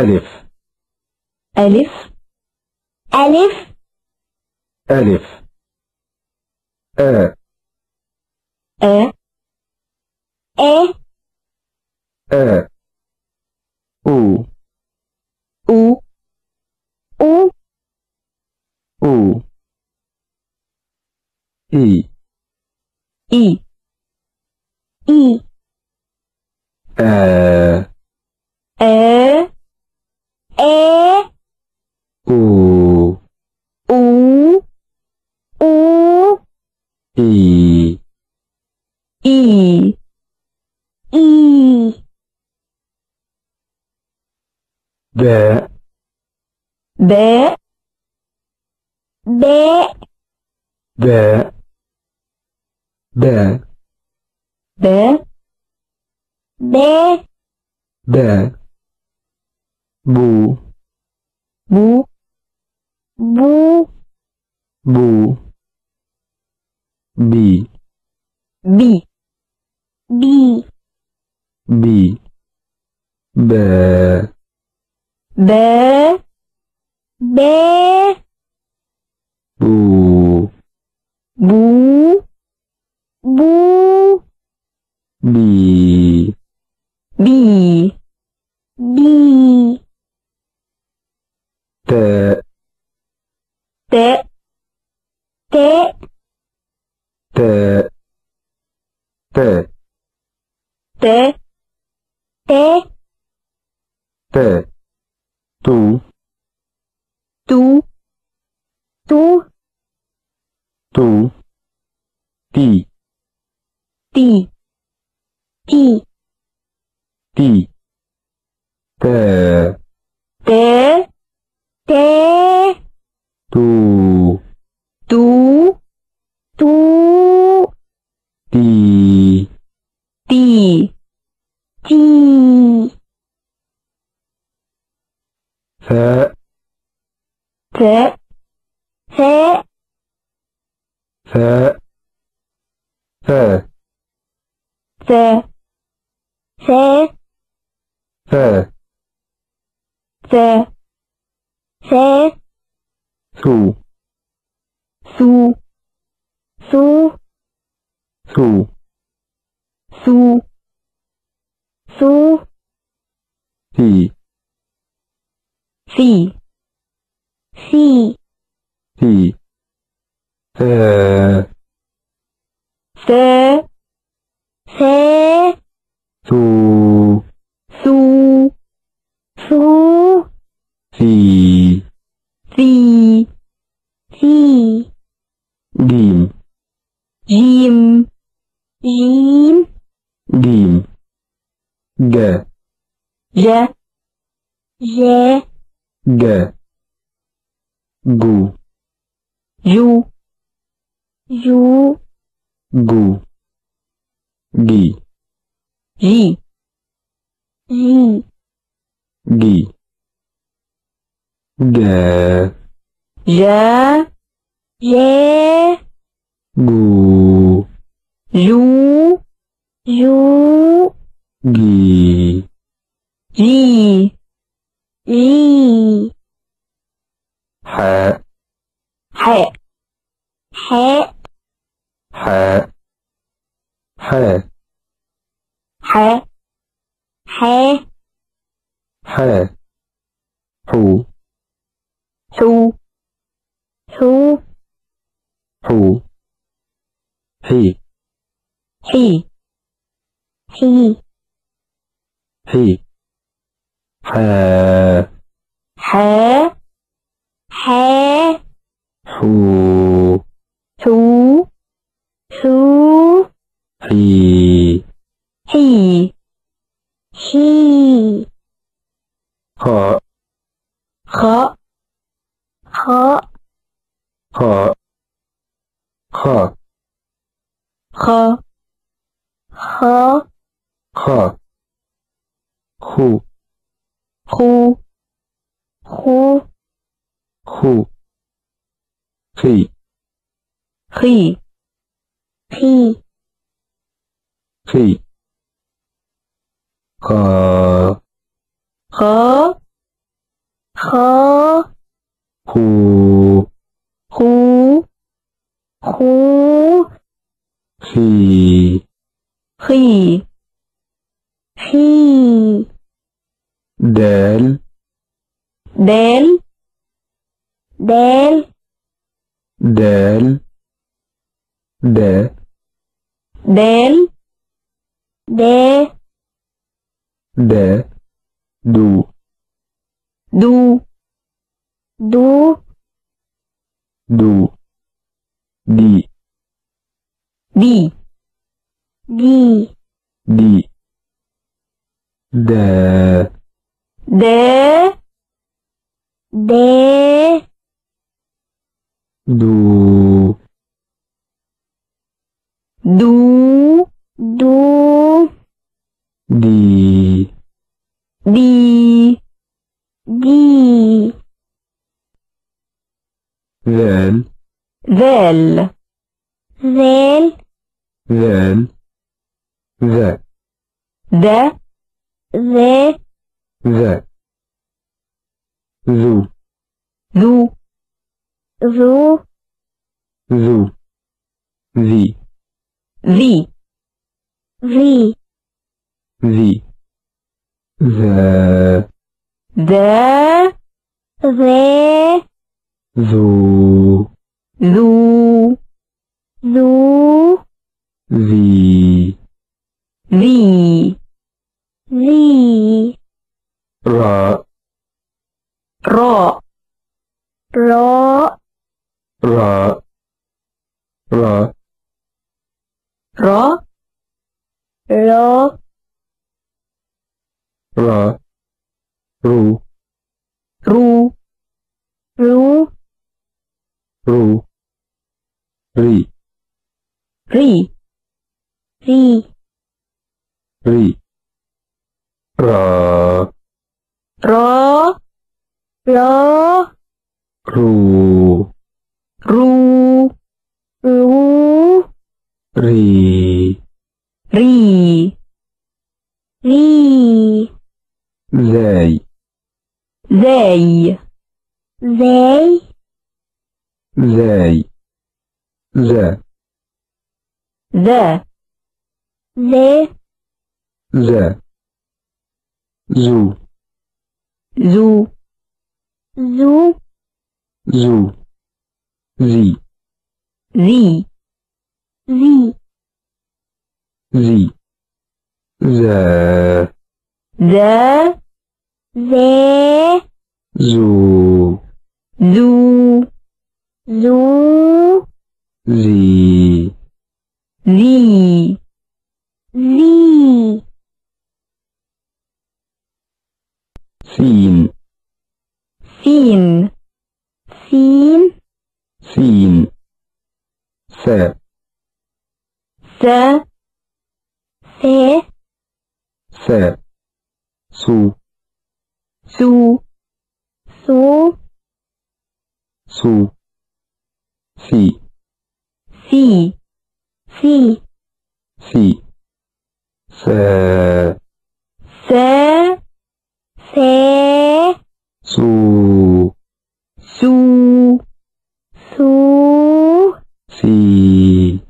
ألف. ألف. ألف. ألف. آ. أ. أ. آ. أو. أو. أو. أو. إي. إي. إي. آ There. There. There. There. There. There. There. There. Bu. Bu. Bu. Boo. Bi. Bi. Bi. B. B. be, be, bu, bu, bu, bi. 第 xe xe xe xe xe su su su su su su si si si si 呃。Uh G. G. G. Gu. Ju. Ju. Gu. Gi. Gi. Gi. Gi. G. J. J. Gu. Ju. Ju. Gi. حاء حو حو حو حو حي حي حي حي حاء حاء حاء حو حو حو حي حي 啊！呼！呼！呼！呼！嘿！嘿！嘿！嘿！啊！啊！啊！呼！de. Del. De. De. Do do do do di. Di. Di. Di. De. De. De. Do then. Then. Then. The the. The. The. Zu zu zu zu the the the the the. The. The. Zu ذو ذو ذي ذي ذي را را را را را را را را رو رو رو رو Ri. Ri. Ri. Ri. Ra. Ro. Ro. Ru. Ru. Ru. Ri. Ri. Ri. They. They. They. They. The. The. The. The. Zoo. Zoo. Zoo. Zoo. The. The. The. The. The. The. The. Zoo. Zoo. Zoo. Z Z Z سين سين سين سين س س س س سو 一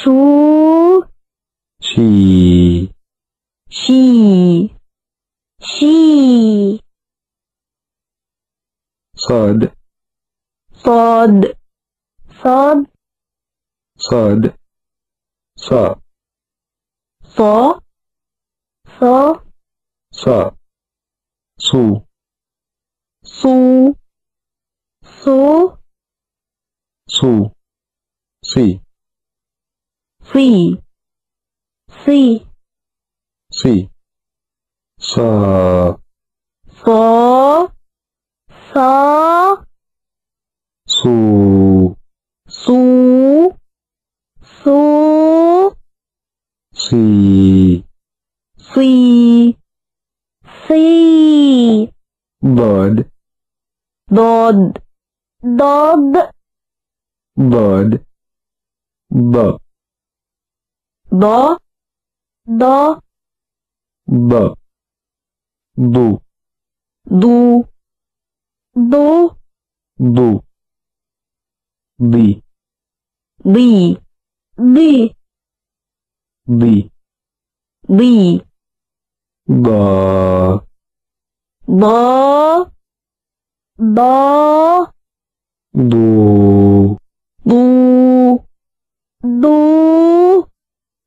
شو شي شي شي صاد صاد صاد صاد صا صا صا صا صو صو صو صو صي C C C So So So Su Su Su Si Si Bird dog, Dod Bird B bo, bo, b, du, du, du, du, di, di, di, di, di, Ba. Ba. bo, du, du, du,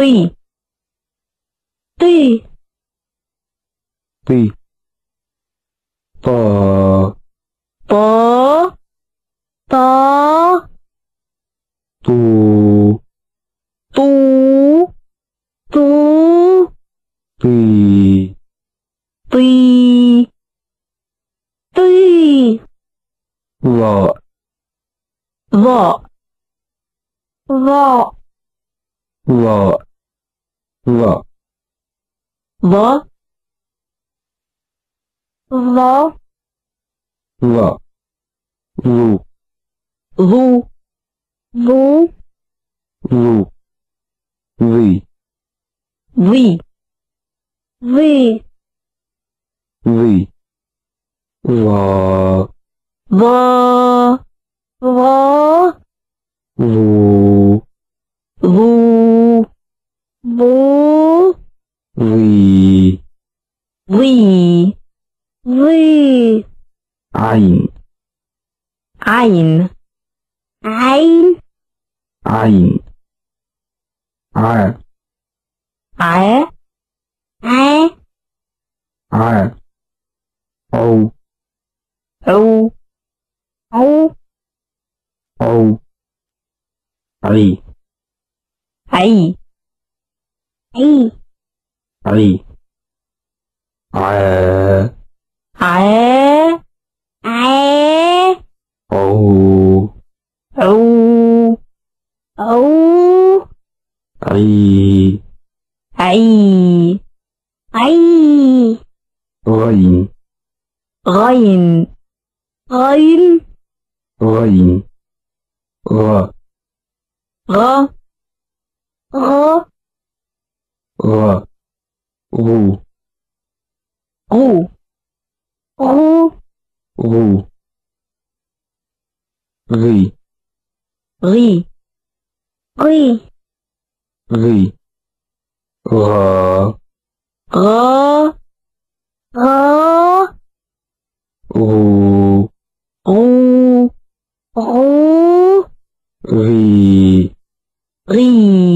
tùy. Tùy. Tùy. Bò bò bò tù. Tù. Tù. Tùy. Tùy. Tùy. Vợ. Vợ. Vợ. Vợ. Во. Во. Во. Во. Лу. Лу. Лу. Лу. Вы. Вы. Вы. Вы. Во. Во. Во. Во. 喂，喂，哎，哎，哎，哎，哎，哎，哎，哎，哦，哦，哦，哦，哎，哎，哎，哎。 아에 아에 아에 어우 어우 어우 아이 아이 아이 어인 어인 어인 어인 어 어, 어, 어, 오. Ru. Ru. Ru. Ri. Ri. Ri. Ri. Ra. Ra. Ra. Ru. Ru. Ru. Ri. Ri.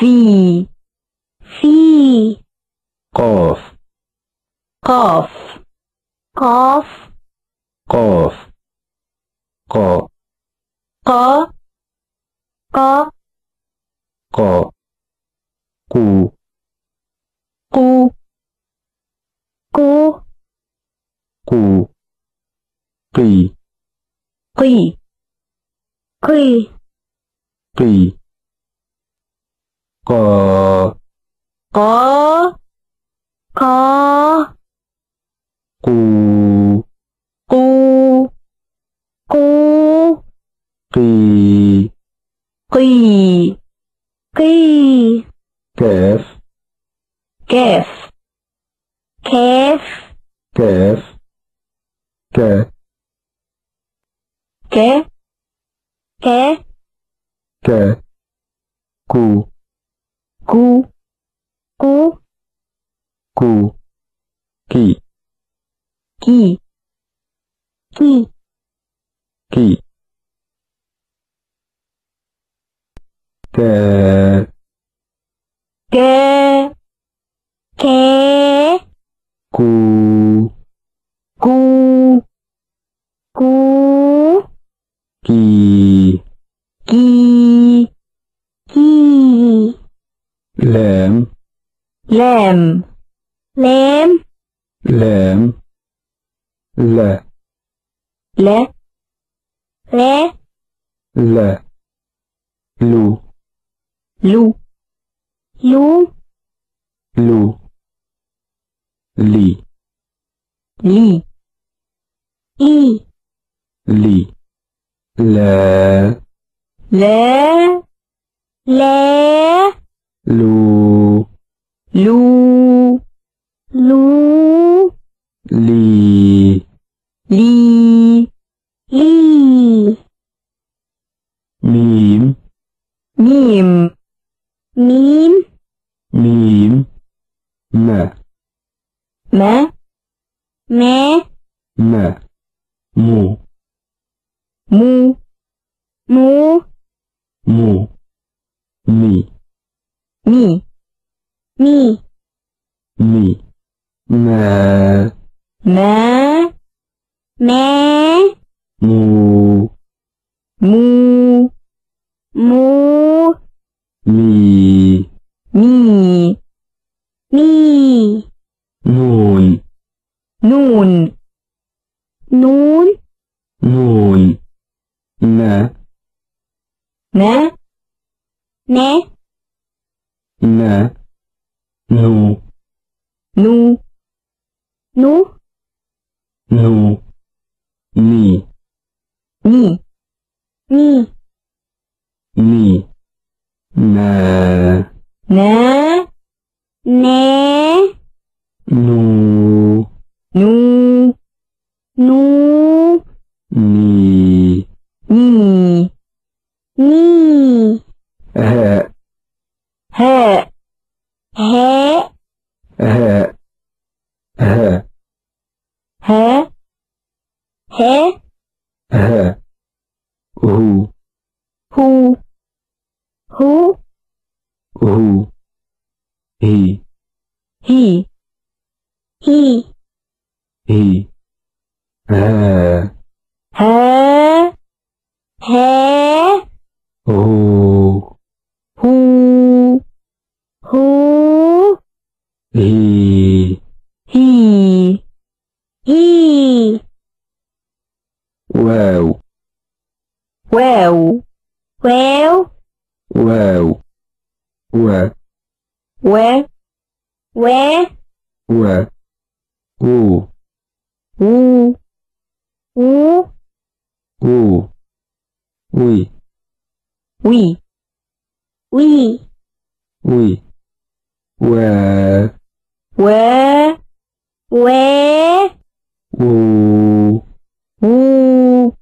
في في قاف قاف قاف قاف قا قا قا قا قو قو قو قو قي قي قي قي có. Có. Có. Cu. Cu. Cu. Kỳ. Kỳ. Kỳ. Kef. Kef. Kef. Kef. Kef kef kef kef kè kè kè cù cù cù kỳ. Kỳ. Kỳ. Lem lem lem le le le le lu lù Lu. Lu. Lu. li li Y. li le le le Lu. Lu. Lu. li mu mi mi mi nu ni ni nì ni ne ne. Né nu. Nu. nú ni ni nì he he hé he he he hé he hu hu hú hu he, he, he, he he hu ú u ui wi uy ui we we qué u u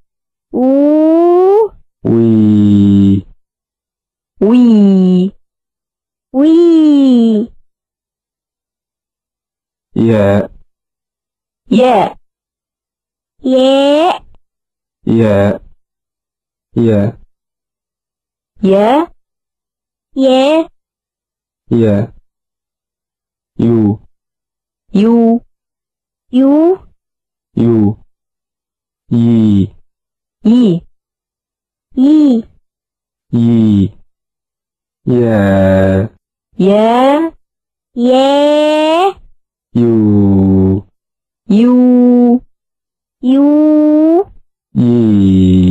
ú ui wi uy ye yeah yé ye. Ye. Yeah yé ye. You. You. Yu you. Yi. Yi. Yi. Yi. Ye. 耶耶 you, u u yi,